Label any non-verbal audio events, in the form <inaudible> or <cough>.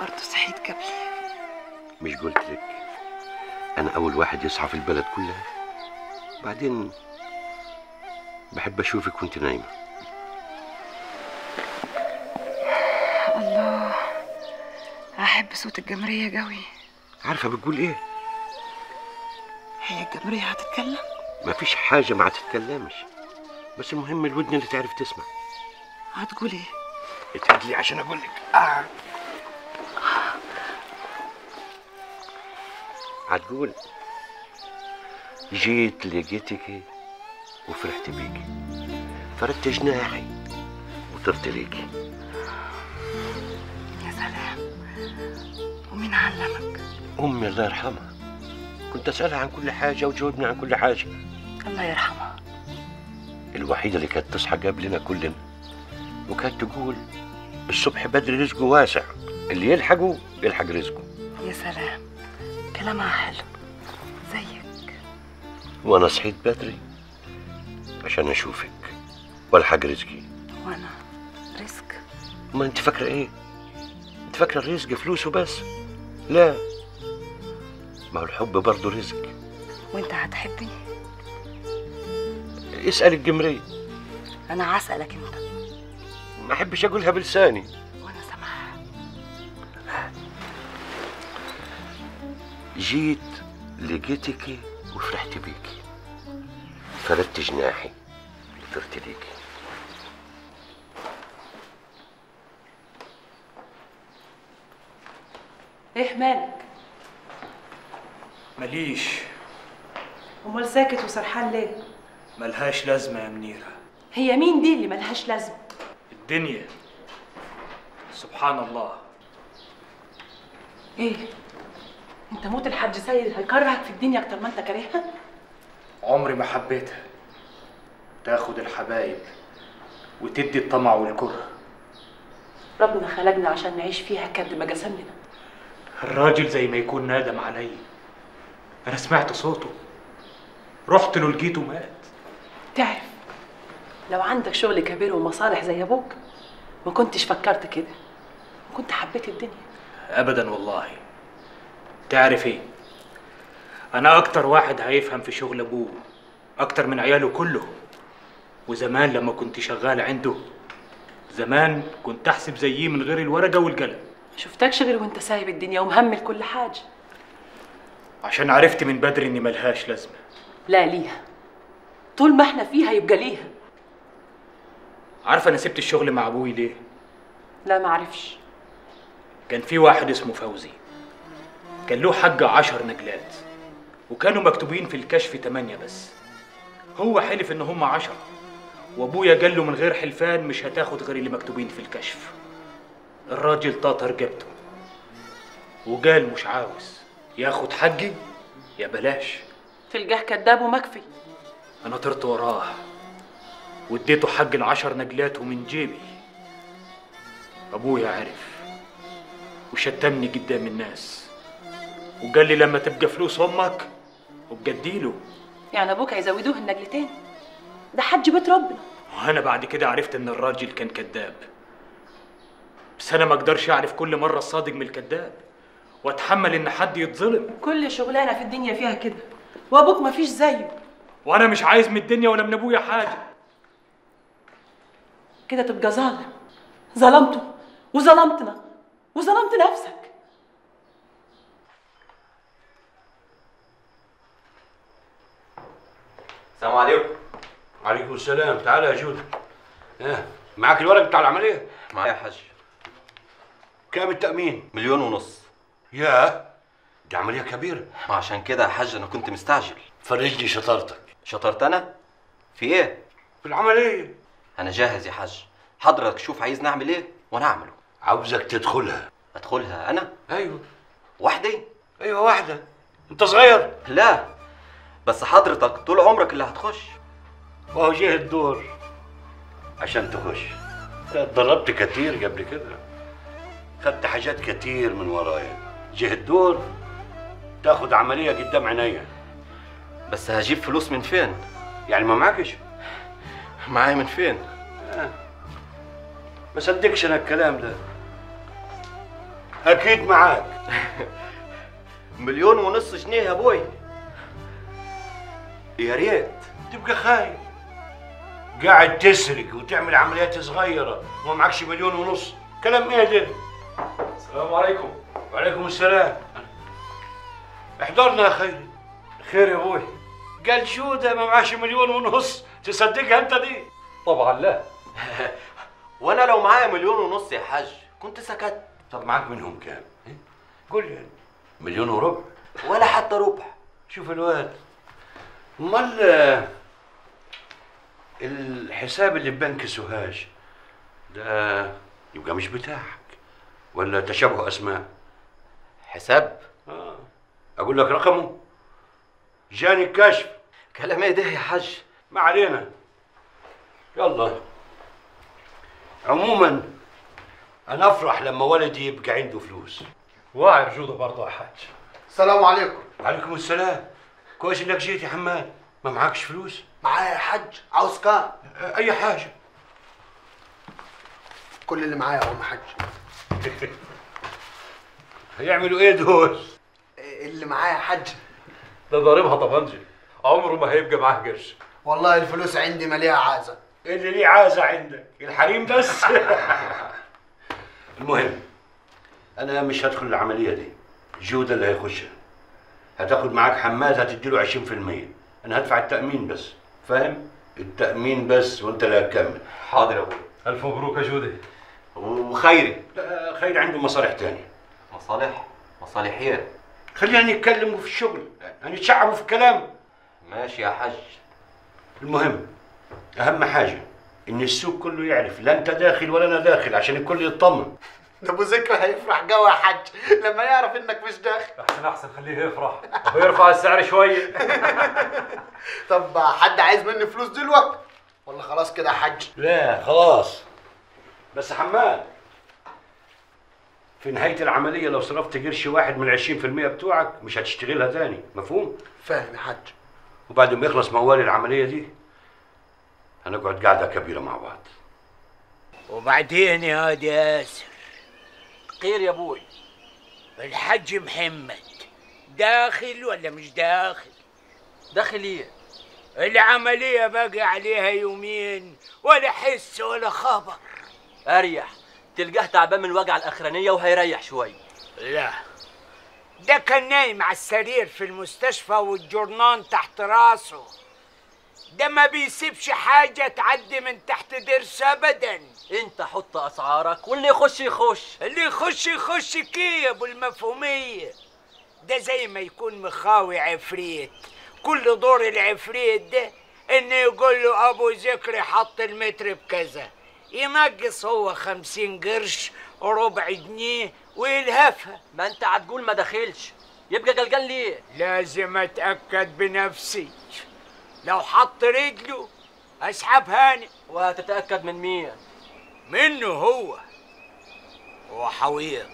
برضه صحيت قبلي مش قلت لك أنا أول واحد يصحى في البلد كلها؟ بعدين بحب أشوفك وأنت نايمة. الله أحب صوت الجمرية قوي. عارفة بتقول إيه؟ هي الجمرية هتتكلم؟ مفيش حاجة ما تتكلمش. بس المهم الودن اللي تعرف تسمع. هتقول إيه؟ اتهدلي عشان أقول لك. آه. هتقول جيت لقيتك وفرحت بيكي فردت جناحي وطرت ليكي يا سلام. ومين علمك؟ أمي الله يرحمها. كنت أسألها عن كل حاجة وتجاوبني عن كل حاجة. الله يرحمها. الوحيدة اللي كانت تصحى قبلنا كلنا. وكانت تقول الصبح بدري رزقه واسع. اللي يلحقه يلحق رزقه. يا سلام. كلامها حلو. زيك. وأنا صحيت بدري عشان أشوفك وألحق رزقي. وأنا رزق؟ ما أنت فاكرة إيه؟ أنت فاكرة الرزق فلوسه بس؟ لا. ما هو الحب برضه رزق. وأنت هتحبني؟ اسال الجمريه أنا هسألك أنت. ما أحبش أقولها بلساني. جيت لقيتك وفرحت بيكي فردت جناحي وطرت ليكي إيه مالك؟ ماليش. أمال ساكت وسرحان ليه؟ ملهاش لازمة يا منيرة. هي مين دي اللي ملهاش لازمة؟ الدنيا. سبحان الله. إيه؟ انت موت الحاج سيد هيكرهك في الدنيا أكتر ما انت كارهها. عمري ما حبيتها. تاخد الحبايب وتدي الطمع والكره. ربنا خلقنا عشان نعيش فيها كد ما جسم لنا الراجل زي ما يكون نادم علي. أنا سمعت صوته. رحت له لقيته مات. تعرف لو عندك شغل كبير ومصالح زي أبوك ما كنتش فكرت كده. كنت حبيت الدنيا. ابدا والله. تعرف إيه؟ أنا أكتر واحد هيفهم في شغل أبوه أكتر من عياله كلهم وزمان لما كنت شغال عنده زمان كنت أحسب زيه من غير الورقة والقلم. ما شفتكش غير وأنت سايب الدنيا ومهمل كل حاجة. عشان عرفت من بدري إني ملهاش لازمة. لا ليها. طول ما إحنا فيها يبقى ليها. عارفه أنا سبت الشغل مع أبوي ليه؟ لا معرفش كان في واحد اسمه فوزي. كان له حق عشر نجلات وكانوا مكتوبين في الكشف تمانية بس. هو حلف إن هم عشرة وأبويا قال له من غير حلفان مش هتاخد غير اللي مكتوبين في الكشف. الراجل طاطر جبته وقال مش عاوز ياخد حقي يا بلاش. تلقاه كذاب ومكفي أنا طرت وراه واديته حق العشر نجلات ومن جيبي. أبويا عرف وشتمني قدام الناس. وقال لي لما تبقى فلوس أمك وابقى اديله يعني أبوك هيزودوه النجلتين ده حج بيت ربنا. وأنا بعد كده عرفت إن الراجل كان كذاب. بس أنا ما أقدرش أعرف كل مرة الصادق من الكذاب. وأتحمل إن حد يتظلم. كل شغلانة في الدنيا فيها كده وأبوك مفيش زيه. وأنا مش عايز من الدنيا ولا من أبويا حاجة. كده تبقى ظالم. ظلمته. وظلمتنا وظلمت نفسك. السلام عليكم. عليكم السلام. تعال يا جودة ها معاك الورق بتاع العملية؟ معايا يا حاج. كام التأمين؟ مليون ونص. يا دي عملية كبيرة. ما عشان كده يا حاج أنا كنت مستعجل. فرج لي شطارتك. شطرت أنا؟ في إيه؟ في العملية. أنا جاهز يا حاج. حضرتك شوف عايز نعمل إيه وأنا أعمله. عاوزك تدخلها. أدخلها أنا؟ أيوه. وحدي أيوه واحدة. أنت صغير؟ لا. بس حضرتك طول عمرك اللي هتخش. وهو جه الدور. عشان تخش. اتدربت كتير قبل كده. خدت حاجات كتير من ورايا. جه الدور تاخد عملية قدام عينيا. بس هجيب فلوس من فين؟ يعني ما معكش؟ معايا من فين؟ ما صدقش أنا الكلام ده. أكيد معاك. <laughs> مليون ونص جنيه يا أبوي. يا ريت. تبقى خايف قاعد تسرق وتعمل عمليات صغيرة وما معكش مليون ونص. كلام إيه ده السلام عليكم. وعليكم السلام. احضرنا يا خيري خير يا أبوي. قال شو ده؟ ما معاش مليون ونص. تصدقها أنت دي؟ طبعا لا. <laughs> وأنا لو معايا مليون ونص يا حاج كنت سكت. طب معاك منهم كام؟ إيه؟ قول لي. مليون وربع. ولا حتى ربع. شوف الواد امال الحساب اللي ببنك سوهاج ده يبقى مش بتاعك. ولا تشابه أسماء؟ حساب؟ آه. أقول لك رقمه. جاني الكشف. كلام إيه ده يا حاج؟ ما علينا. يلا. عموما أنا أفرح لما ولدي يبقى عنده فلوس. واعي رجوده برضه يا حاج. السلام عليكم. عليكم السلام. كويس إنك جيت يا حماد. ما معكش فلوس؟ معايا يا حج عاوز كام أي حاجة. كل اللي معايا هو حج. <laughs> هيعملوا إيه دول؟ اللي معايا يا حج. ده ضاربها طبنجي. عمره ما هيبقى معاه قرش. والله الفلوس عندي مليها عازة. اللي ليه عازة عندك. الحريم بس. <laughs> المهم أنا مش هدخل العملية دي. جودة اللي هيخشها. هتاخد معاك حماد هتديله 20% أنا هدفع التأمين بس فاهم؟ التأمين بس وأنت اللي هتكمل حاضر يا أبوي ألف مبروك يا جودي. وخيري. لا، خير عنده مصالح تانية. مصالح؟ مصالحية؟ خلينا نتكلموا في الشغل. هنتشعبوا في الكلام ماشي يا حاج. المهم أهم حاجة إن السوق كله يعرف لا أنت داخل ولا أنا داخل عشان الكل يطمن. ده أبو ذكرى هيفرح قوي يا حج. لما يعرف إنك مش داخل. احسن أحسن خليه يفرح. ويرفع السعر شوية <laughs> طب حد عايز مني فلوس دلوقتي؟ ولا خلاص كده يا حج. لا خلاص. بس حماد في نهاية العملية لو صرفت قرش واحد من العشرين في المية بتوعك مش هتشتغلها تاني. مفهوم؟ فاهم يا حج وبعد ما يخلص موال العملية دي هنقعد قعدة كبيرة مع بعض. وبعدين يا ياسر خير يا أبوي. الحج محمد. داخل ولا مش داخل؟ داخل إيه؟ العملية باقي عليها يومين ولا حس ولا خبر. أريح. تلقاه تعبان من الوجعه الأخرانية وهيريح شوية لا. ده كان نايم على السرير في المستشفى والجرنان تحت راسه. ده ما بيسيبش حاجة تعدي من تحت ضرسة أبدا. انت حط أسعارك واللي يخش يخش. اللي يخش يخش كي يا ابو المفهومية ده زي ما يكون مخاوي عفريت. كل دور العفريت ده إنه يقول له أبو ذكري حط المتر بكذا. ينقص هو خمسين قرش وربع جنيه ويلهفها. ما انت هتقول ما داخلش يبقى قلقان ليه؟ لازم أتأكد بنفسي. لو حط رجله أسحبها أنا وهتتأكد من مين؟ منه هو. هو حويط.